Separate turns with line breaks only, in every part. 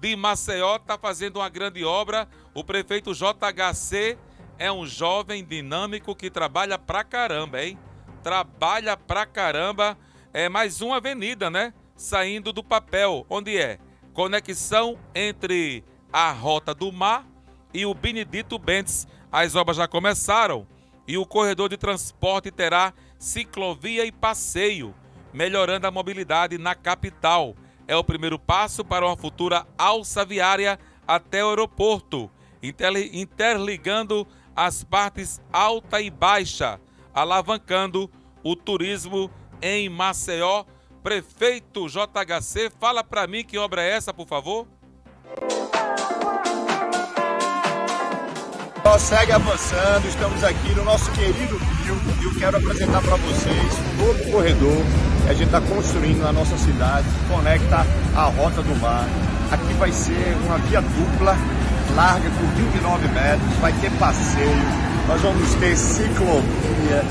de Maceió está fazendo uma grande obra. O prefeito JHC é um jovem dinâmico que trabalha pra caramba, hein? Trabalha pra caramba. É mais uma avenida, né? Saindo do papel. Onde é? Conexão entre a Rota do Mar e o Benedito Bentes. As obras já começaram e o corredor de transporte terá ciclovia e passeio, melhorando a mobilidade na capital. É o primeiro passo para uma futura alça viária até o aeroporto, interligando as partes alta e baixa, alavancando o turismo em Maceió. Prefeito JHC, fala para mim que obra é essa, por favor.
Segue avançando, estamos aqui no nosso querido Rio e eu quero apresentar para vocês um novo corredor que a gente está construindo na nossa cidade, que conecta a Rota do Mar. Aqui vai ser uma via dupla, larga por 29 metros, vai ter passeio, nós vamos ter ciclovia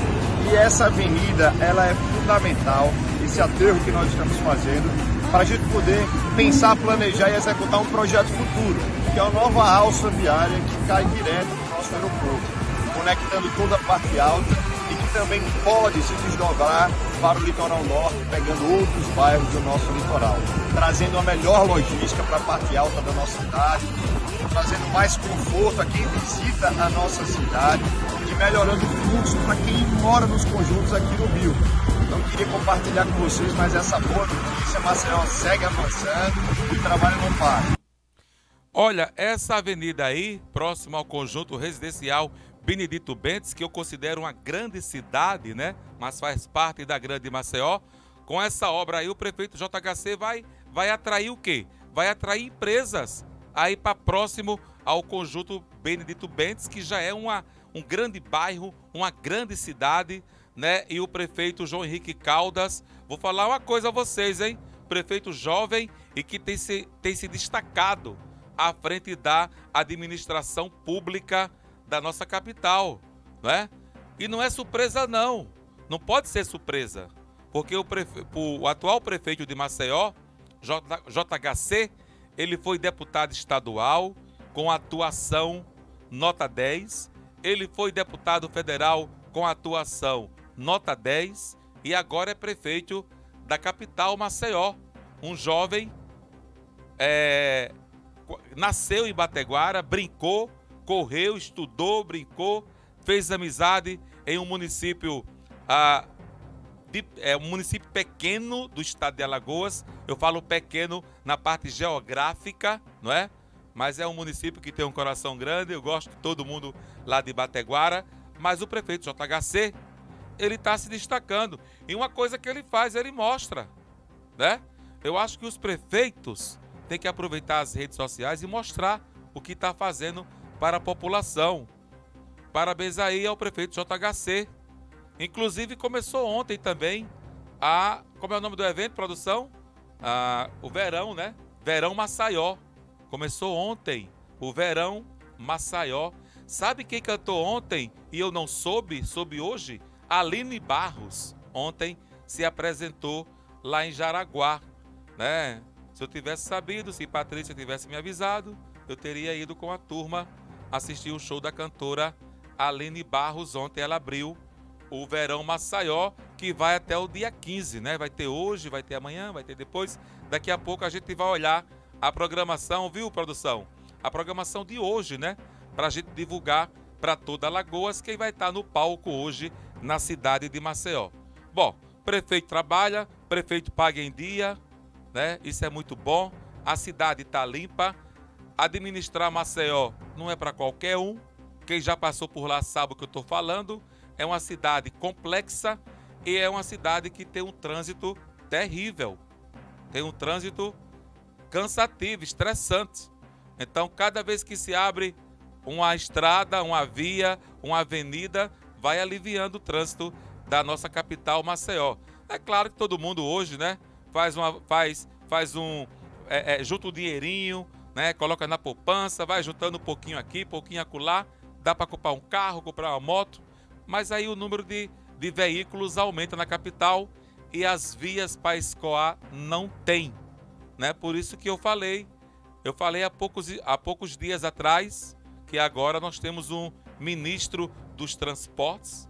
e essa avenida ela é fundamental, esse aterro que nós estamos fazendo, para a gente poder pensar, planejar e executar um projeto futuro, que é a nova alça viária que cai direto nosso aeroporto, conectando toda a parte alta e que também pode se desdobrar para o litoral norte, pegando outros bairros do nosso litoral, trazendo a melhor logística para a parte alta da nossa cidade, trazendo mais conforto a quem visita a nossa cidade e melhorando o fluxo para quem mora nos conjuntos aqui no Rio. Então queria compartilhar com vocês, mas essa boa notícia, Maceió segue avançando e o trabalho não.
Olha, essa avenida aí, próxima ao conjunto residencial Benedito Bentes, que eu considero uma grande cidade, né? Mas faz parte da grande Maceió. Com essa obra aí, o prefeito JHC vai, vai atrair o quê? Vai atrair empresas aí para próximo ao conjunto Benedito Bentes, que já é uma, um grande bairro, uma grande cidade, né? E o prefeito João Henrique Caldas, vou falar uma coisa a vocês, hein? Prefeito jovem e que tem se, tem se destacado à frente da administração pública da nossa capital, não é? E não é surpresa não, não pode ser surpresa, porque o, prefe... o atual prefeito de Maceió, JHC, ele foi deputado estadual com atuação nota 10, ele foi deputado federal com atuação nota 10 e agora é prefeito da capital Maceió, um jovem é, nasceu em Bateguara, brincou, correu, estudou, brincou, fez amizade em um município, ah, de, é um município pequeno do estado de Alagoas. Eu falo pequeno na parte geográfica, não é? Mas é um município que tem um coração grande. Eu gosto de todo mundo lá de Bateguara. Mas o prefeito JHC, ele está se destacando. E uma coisa que ele faz, ele mostra, né? Eu acho que os prefeitos tem que aproveitar as redes sociais e mostrar o que está fazendo para a população. Parabéns aí ao prefeito JHC. Inclusive começou ontem também a. Como é o nome do evento, produção? Ah, o Verão, né? Verão Maceió. Começou ontem o Verão Maceió. Sabe quem cantou ontem e eu não soube, soube hoje? Aline Barros. Ontem se apresentou lá em Jaraguá, né? Se eu tivesse sabido, se Patrícia tivesse me avisado, eu teria ido com a turma assistir o show da cantora Aline Barros. Ontem ela abriu o Verão Maceió, que vai até o dia 15, né? Vai ter hoje, vai ter amanhã, vai ter depois. Daqui a pouco a gente vai olhar a programação, viu, produção? A programação de hoje, né? Para a gente divulgar para toda Alagoas quem vai estar tá no palco hoje na cidade de Maceió. Bom, prefeito trabalha, prefeito paga em dia, né? Isso é muito bom. A cidade está limpa. Administrar Maceió não é para qualquer um. Quem já passou por lá sabe o que eu estou falando. É uma cidade complexa e é uma cidade que tem um trânsito terrível. Tem um trânsito cansativo, estressante. Então, cada vez que se abre uma estrada, uma via, uma avenida, vai aliviando o trânsito da nossa capital Maceió. É claro que todo mundo hoje, né, faz, uma, faz, faz um. É, é, junta o um dinheirinho, né? Coloca na poupança, vai juntando um pouquinho aqui, pouquinho acolá. Dá para comprar um carro, comprar uma moto. Mas aí o número de, de veículos aumenta na capital e as vias para escoar não tem. Né? Por isso que eu falei Eu falei há poucos, há poucos dias atrás que agora nós temos um ministro dos transportes,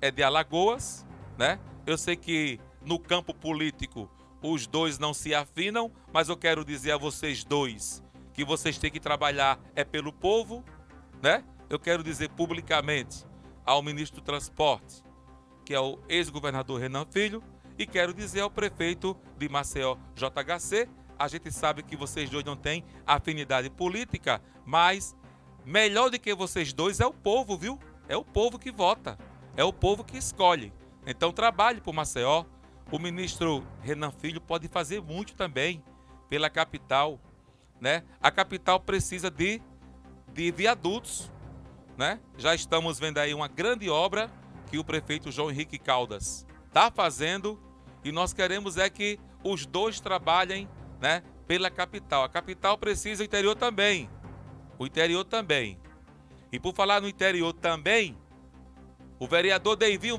é de Alagoas, né? Eu sei que no campo político os dois não se afinam, mas eu quero dizer a vocês dois que vocês têm que trabalhar é pelo povo, né? Eu quero dizer publicamente ao ministro do Transporte, que é o ex-governador Renan Filho, e quero dizer ao prefeito de Maceió, JHC, a gente sabe que vocês dois não têm afinidade política, mas melhor do que vocês dois é o povo, viu? É o povo que vota, é o povo que escolhe. Então trabalhe por Maceió. O ministro Renan Filho pode fazer muito também pela capital, né? A capital precisa de, de viadutos, né? Já estamos vendo aí uma grande obra que o prefeito João Henrique Caldas está fazendo e nós queremos é que os dois trabalhem né, pela capital. A capital precisa, o interior também. O interior também. E por falar no interior também, o vereador Deivinho